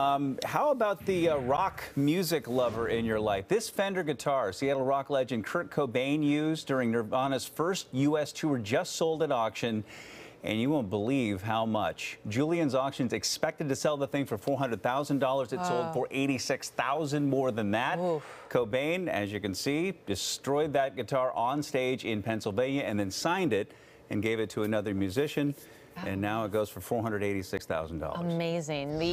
Um, how about the uh, rock music lover in your life? This Fender guitar, Seattle rock legend Kurt Cobain used during Nirvana's first U.S. tour, just sold at auction. And you won't believe how much. Julien's Auctions expected to sell the thing for $400,000. It sold for $86,000 more than that. Oof. Cobain, as you can see, destroyed that guitar on stage in Pennsylvania and then signed it and gave it to another musician. And now it goes for $486,000. Amazing. The